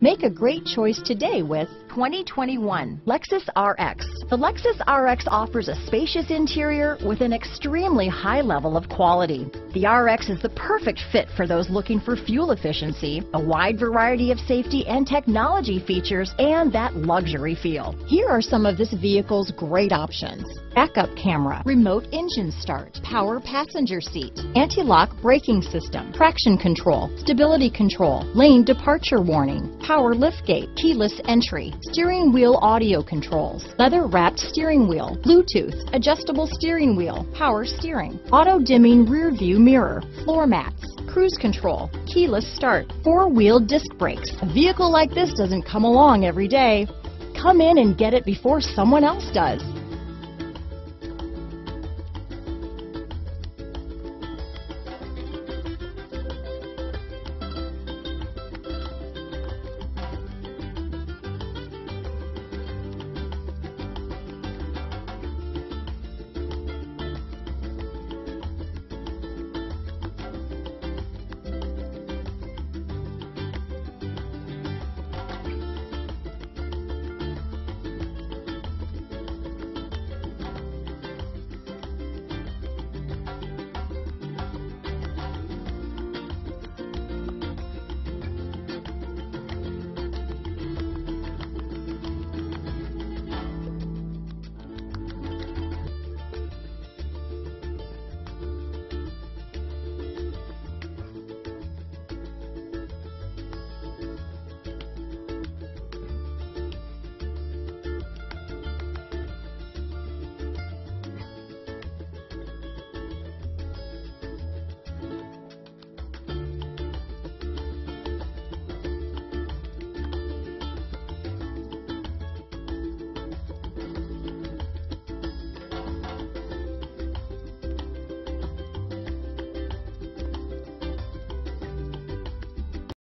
Make a great choice today with 2021 Lexus RX. The Lexus RX offers a spacious interior with an extremely high level of quality. The RX is the perfect fit for those looking for fuel efficiency, a wide variety of safety and technology features, and that luxury feel. Here are some of this vehicle's great options. Backup camera, remote engine start, power passenger seat, anti-lock braking system, traction control, stability control, lane departure warning, power liftgate, keyless entry, steering wheel audio controls, leather wrapped steering wheel, Bluetooth, adjustable steering wheel, power steering, auto dimming rear view mirror, floor mats, cruise control, keyless start, four wheel disc brakes. A vehicle like this doesn't come along every day. Come in and get it before someone else does.